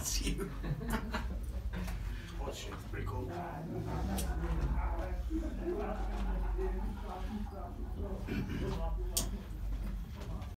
that's you. oh shit, pretty cool.